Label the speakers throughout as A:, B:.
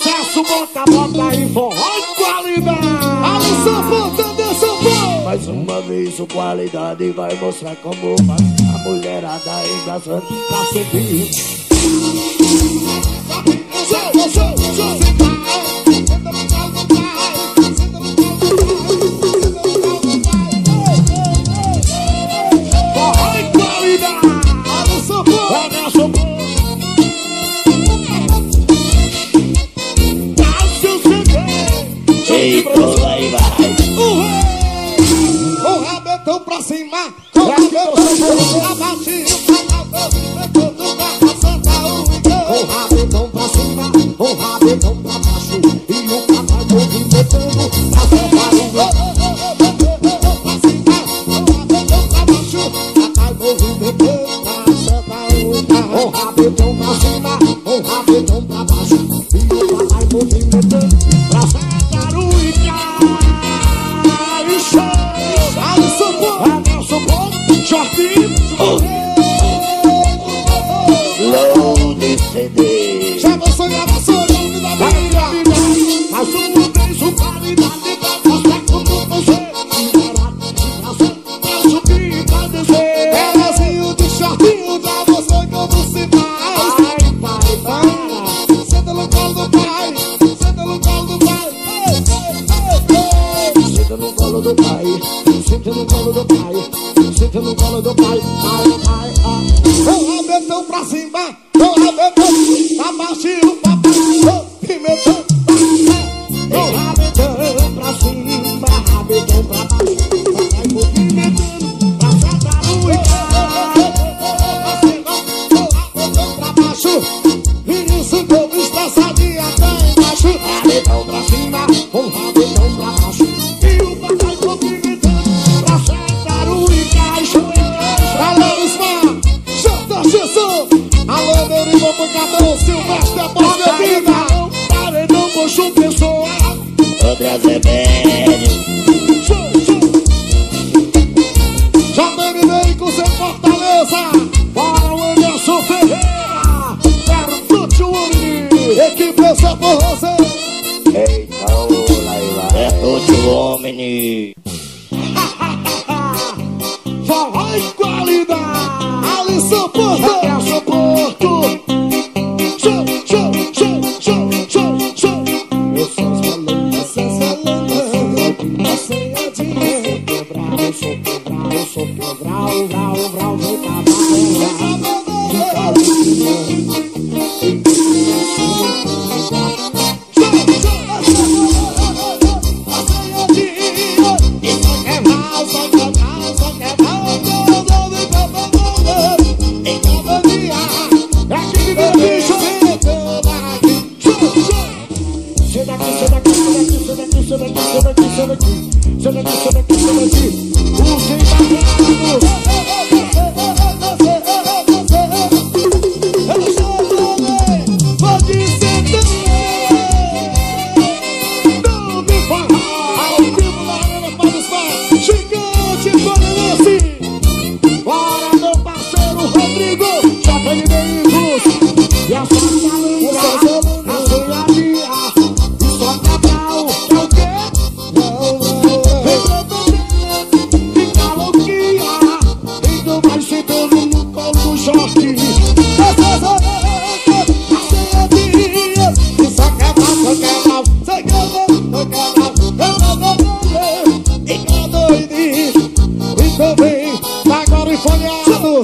A: sucesso, bota, bota e forró e qualidade.
B: Alisson, bota, São Paulo,
C: Mais uma vez o qualidade vai mostrar como faz a mulherada embraçando pra subir.
B: Show, show,
A: você,
B: show. How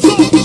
C: Thank you.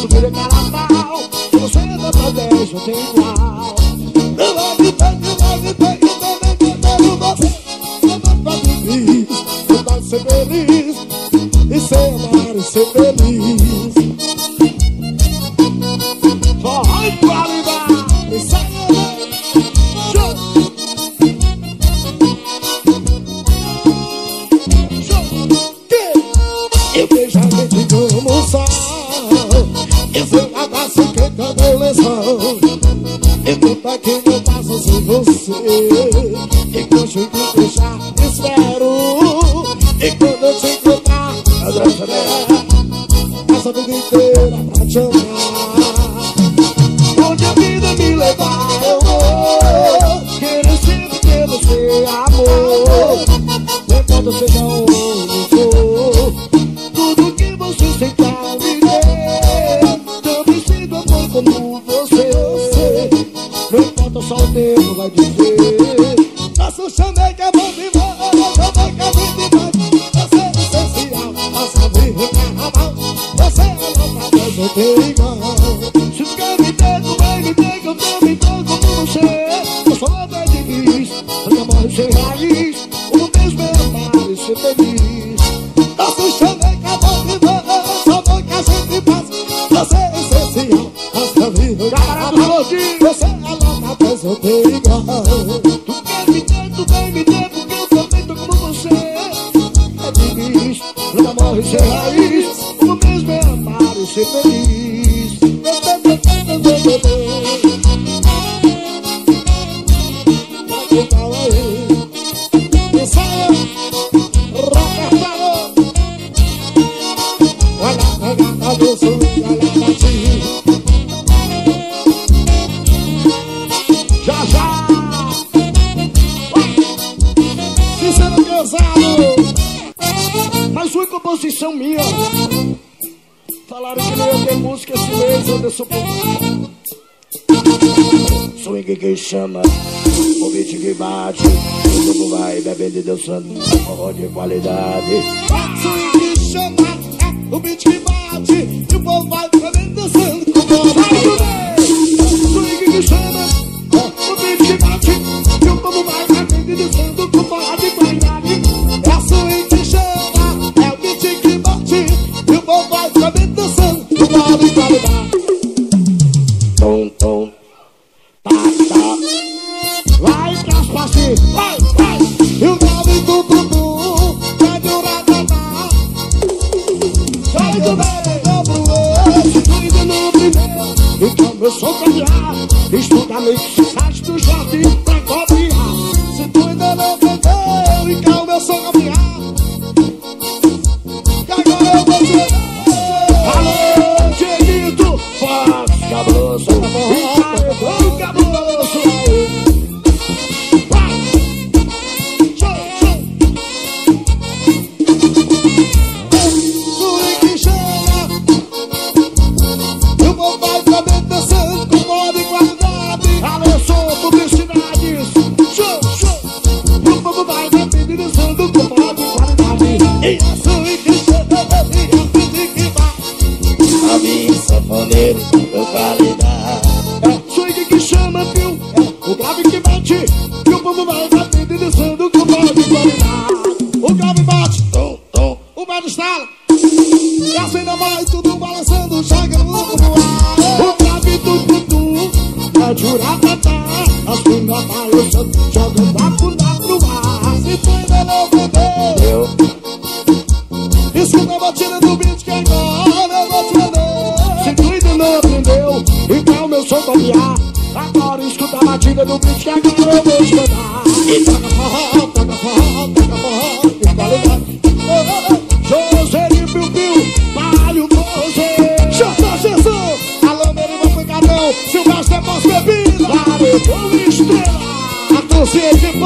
C: isso vira é
B: carnaval mal você não pra beijo, tem igual Eu leve tanto, leve eu também quero você Eu tô pra eu tô ser feliz. E ser amar e ser feliz. sou feliz. sun sou cambiado, estudar
A: noite Escuta tá
B: a batida do beat que agora eu vou te vender. Se tu ainda não aprendeu, então meu som é copiar. Agora escuta a batida do beat que agora eu vou te mandar. E toca forró, toca forró, toca forró Fica ligado. José de Piu Piu, Palho Doze Jota Jesus, Alô Merino Pancadão Silvestre é Pós Bebida Laredão Estrela. A torcida de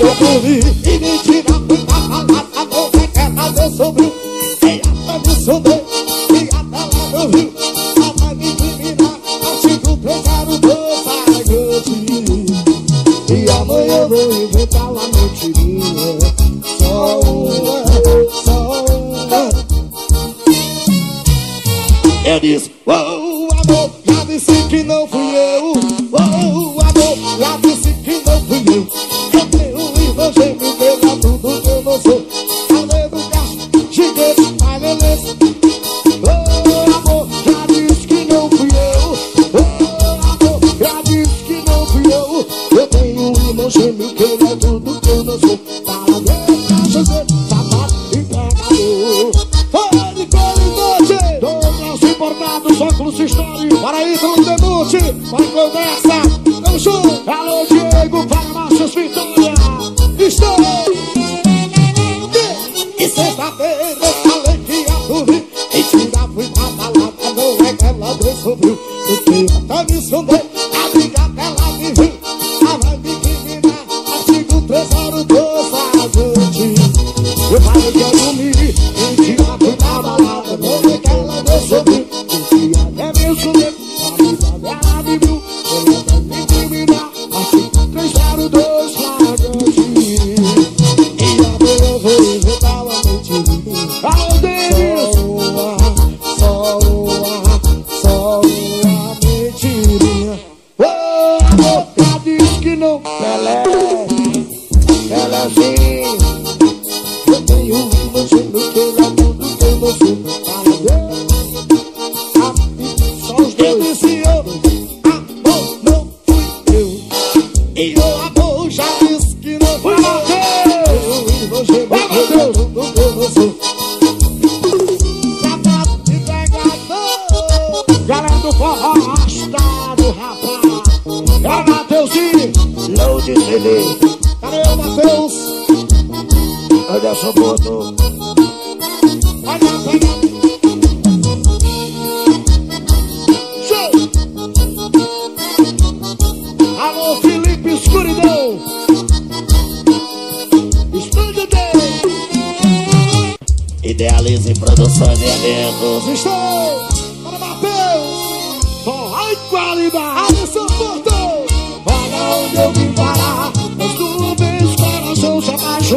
B: eu morri e
A: me te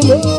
B: se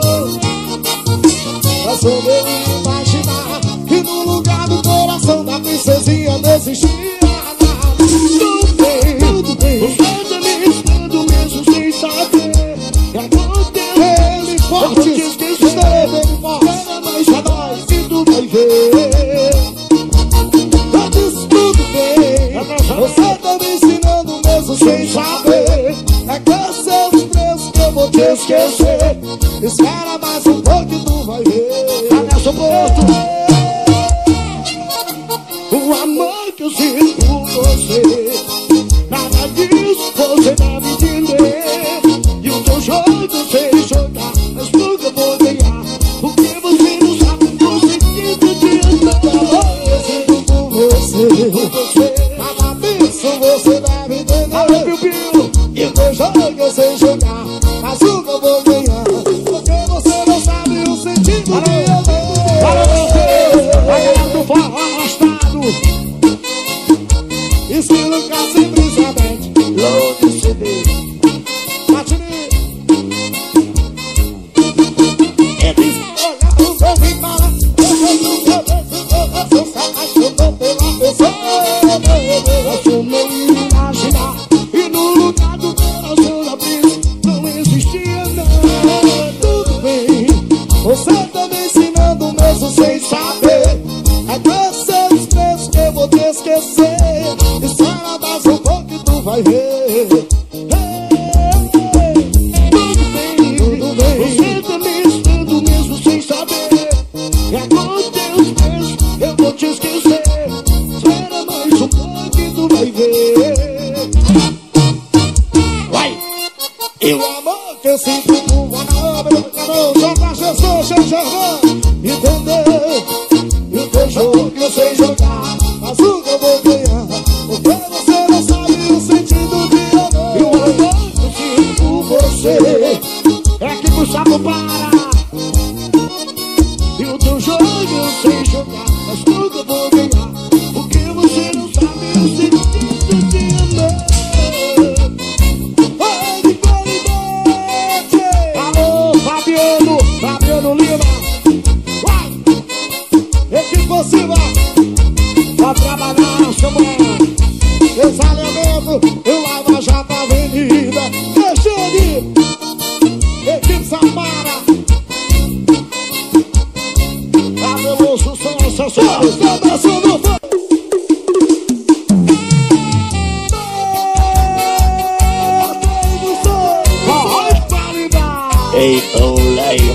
A: dançou, dançou, dançou no
B: fogo.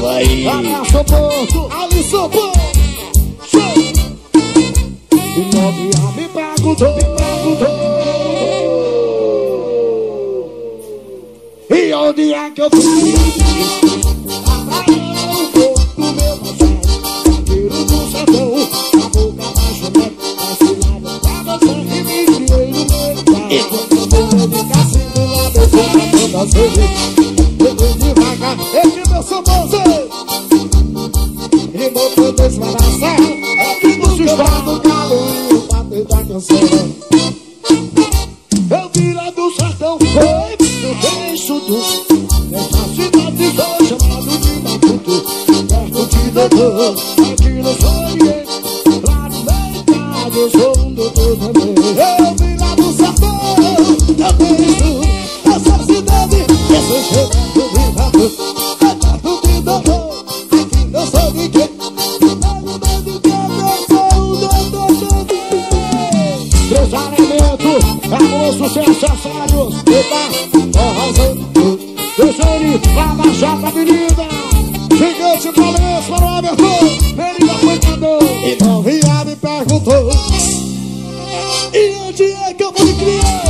B: Aí. Abraço, ponto. Alisson, ponto. E novinha me. E onde é que eu fui? Já Salva, querida. Gigante palmas para o Abertor. Ele apanhador. E não via me perguntou. E onde é que eu vou me criar?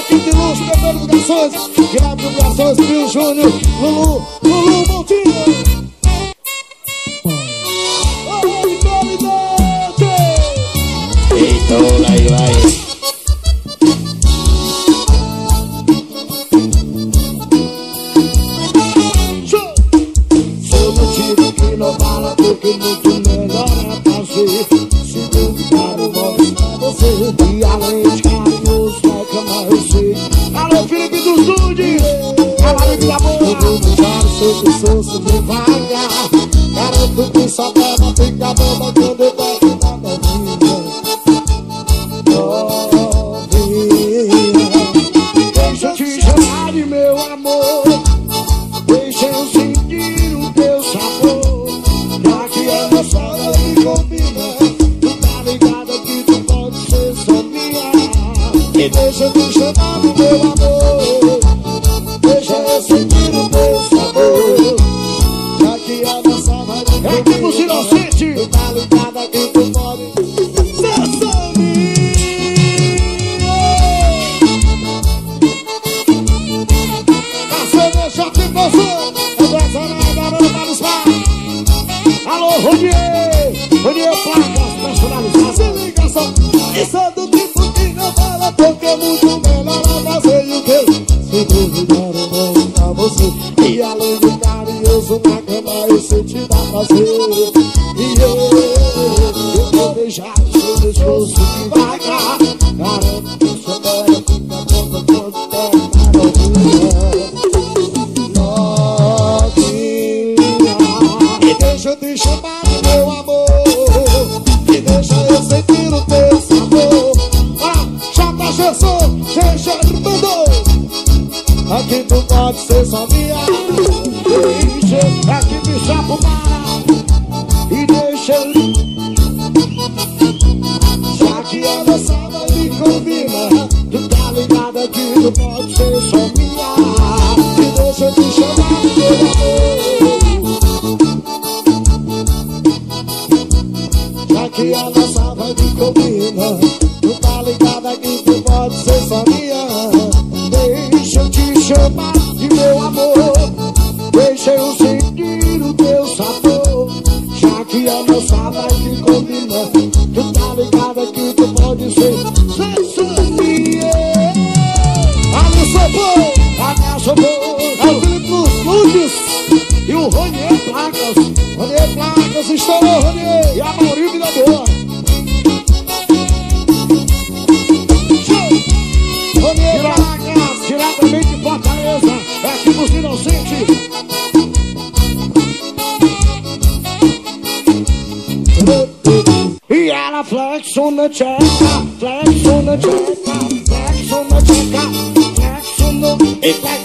B: equipe ilustre, Antônio Garçons, Grávio Garçons, Pio Júnior, Lulu, Lulu Montinho. E o
A: Ronier Placas. Ronier Placas, estourou Ronier e a Maurício da Boa. Ronier Placas, diretamente de Fortaleza, é aqui dos Inocentes. E ela flex on the check, flex on the check, flex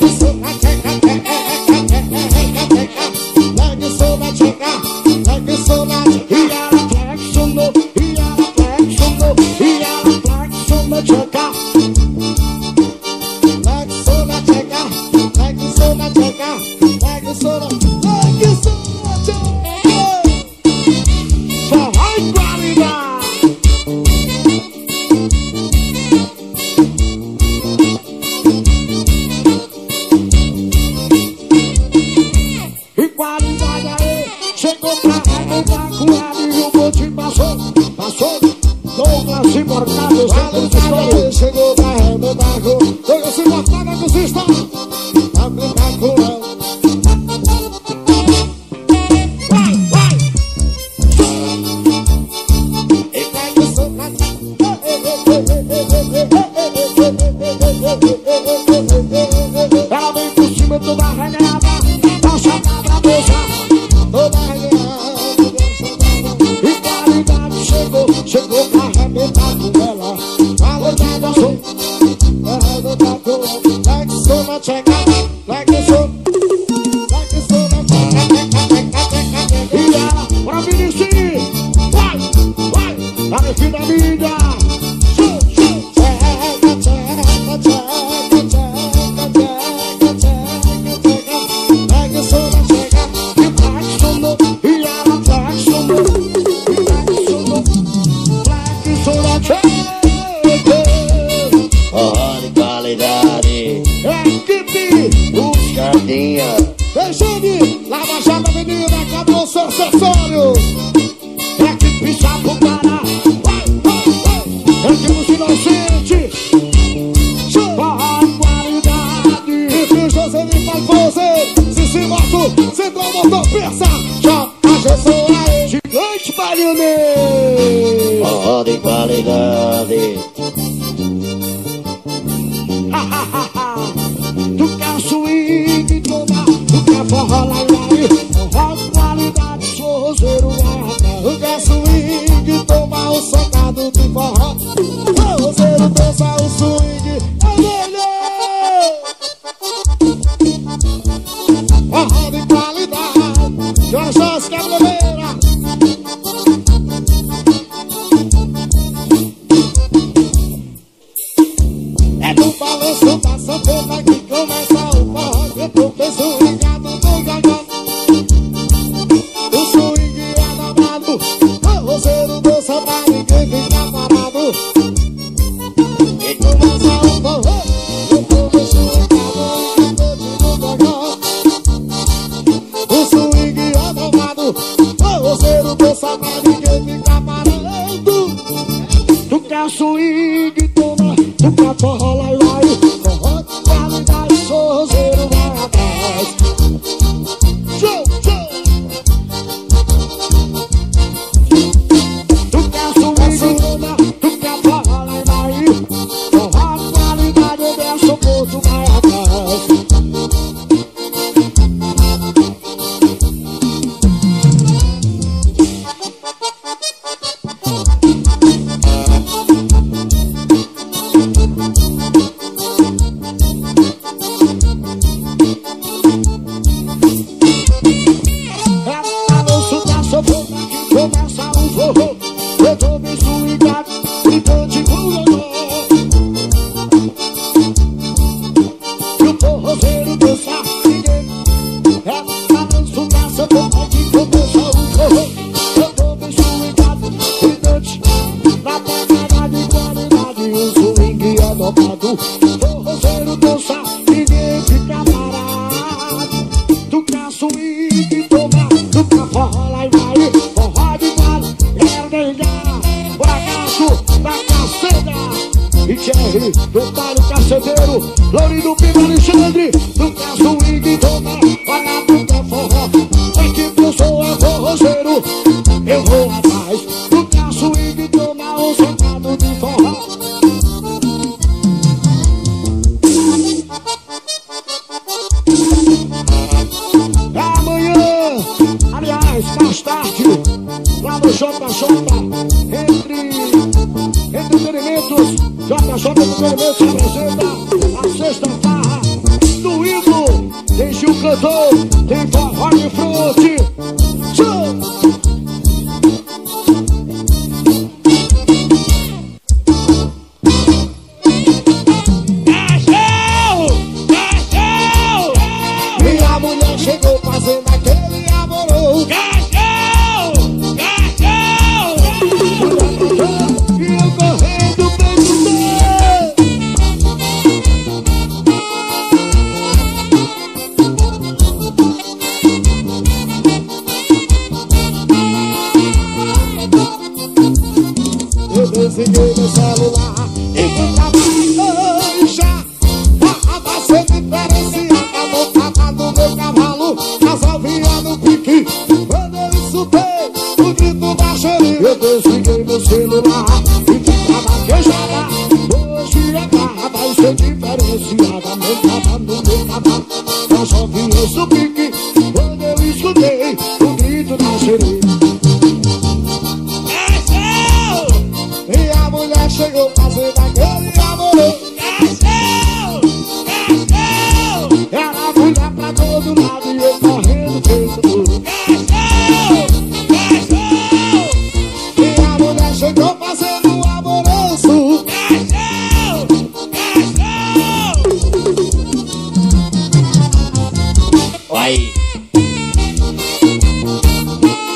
B: vai.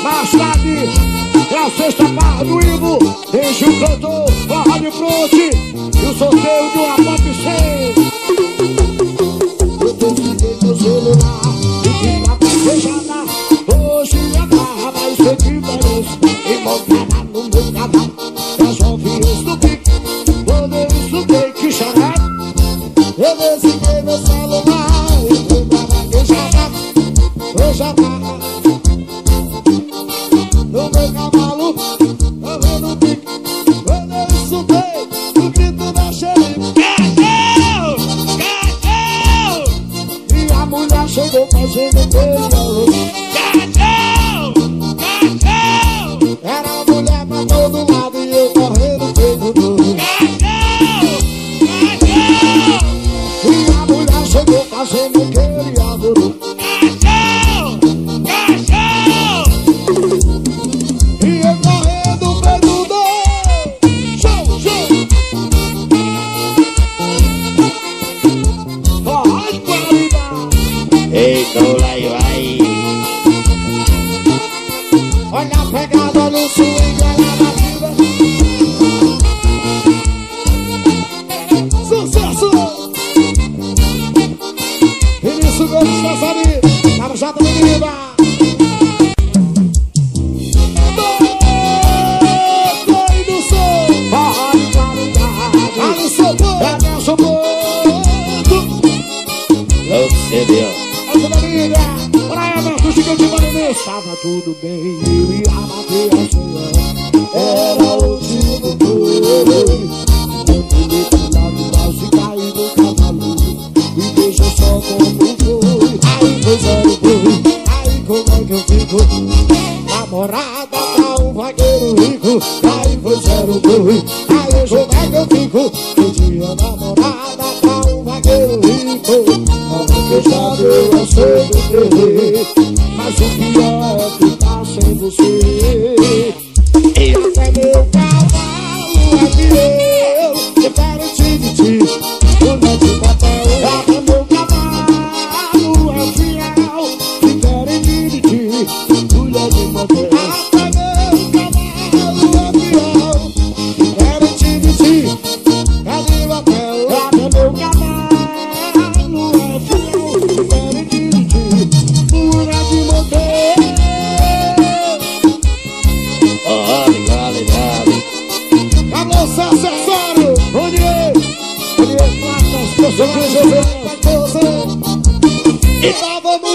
B: Mais tarde, a sexta barra do Ivo, deixa o cantor, barra de fronte e o sorteio de uma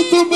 B: て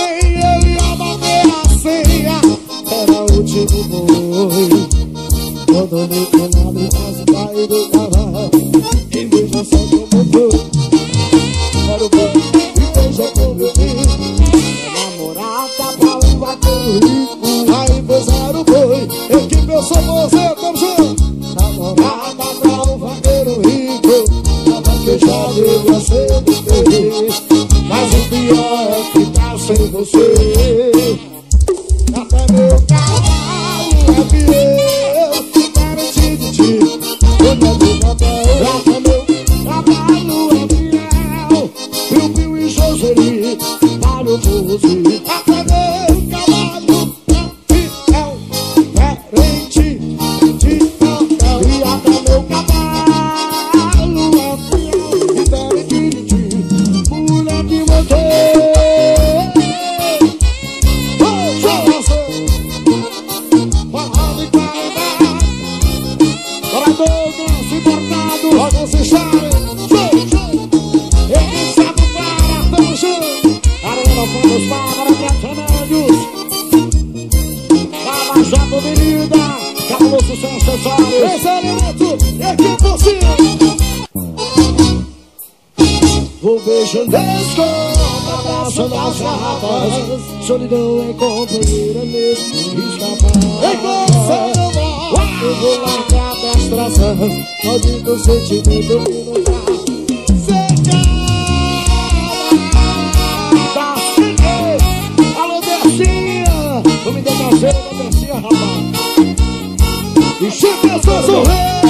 B: paz. Solidão é companheira mesmo escapar Enquanto você Eu vou largar das traças Pode com sentimento que não dá Vou me dar da Bercinha, rapaz. E Chico, eu sou o rei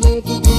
B: Thank.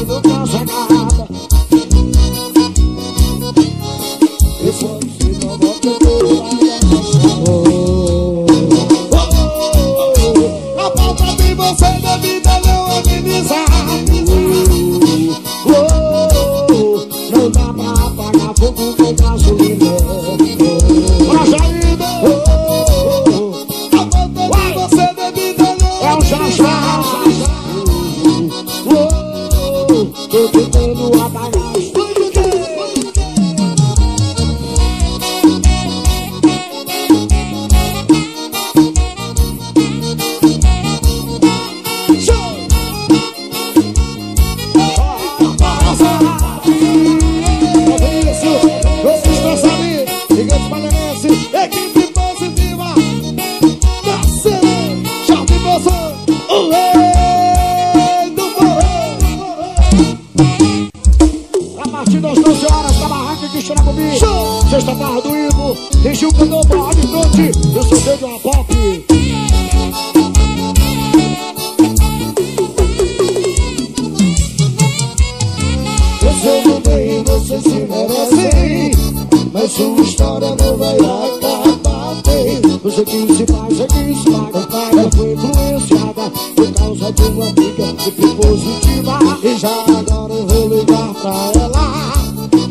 B: De
A: baixa descarregada Foi influenciada Por causa de uma amiga sempre positiva.
B: E já agora eu vou ligar pra ela.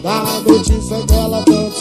B: Da notícia que ela também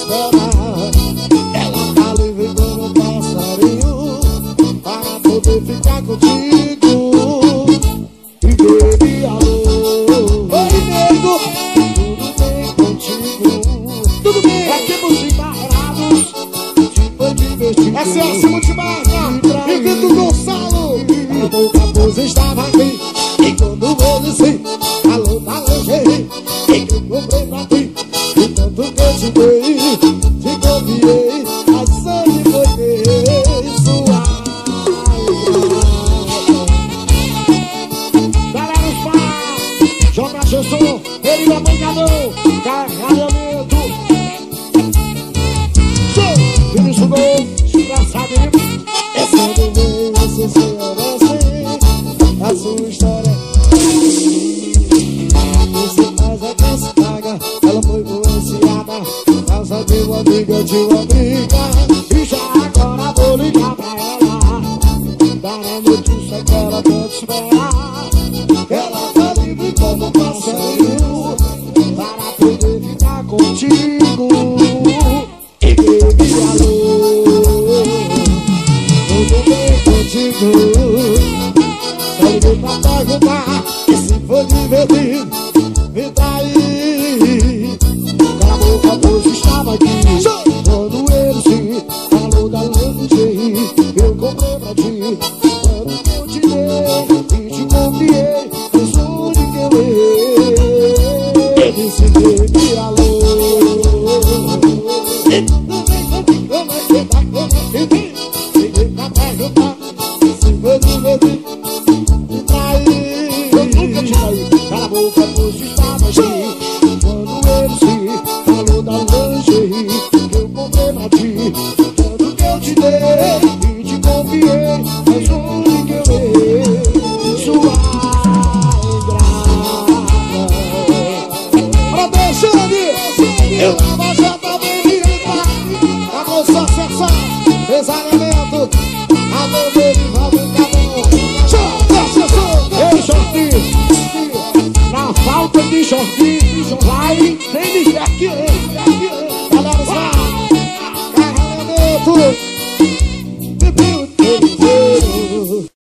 B: contigo.